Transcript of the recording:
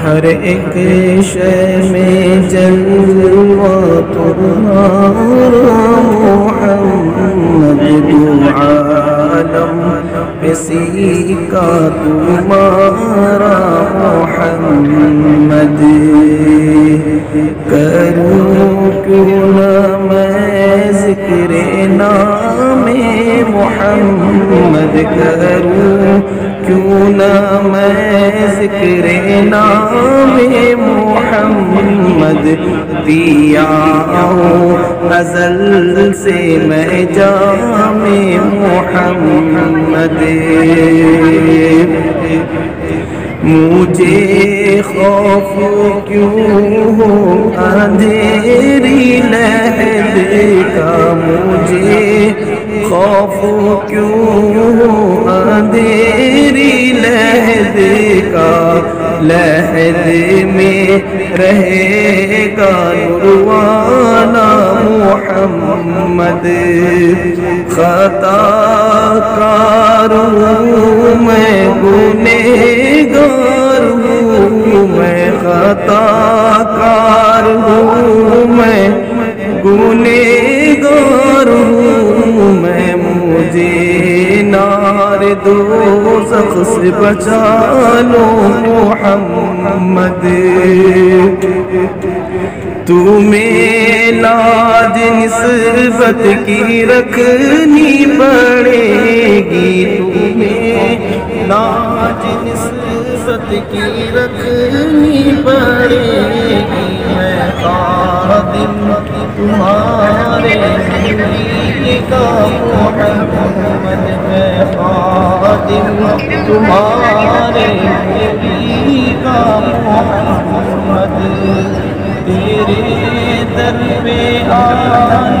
हर एक शय में जलवा तुम्हारा मोहम्मद दो आलम किसी का तुम्हारा मोहम्मद करूँ क्यों न मैं जिक्र नामे मोहम्मद करूँ کیوں نہ میں ذکر نام محمد دیا غزل سے میں جام محمد मुझे खौफ क्यों हो अंधेरी लहद का मुझे खौफ क्यों हो अंधेरी लहद का लहद में रहेगा नुरवाना मोहम्मद खता خطا کار ہوں میں گنہگار ہوں میں، مجھے نار دوزخ سے بچا لو محمد۔ تمہیں لاج نسبت کی رکھنی پڑے گی۔ تمہیں لاج نسبت عزت کی رکھنی پڑے گی, मैं का दिन तुम्हारे ज़िंदगी का मन मैं तारा दिन तुम्हारे ज़िंदगी का मोहम्मद तेरे दर में आने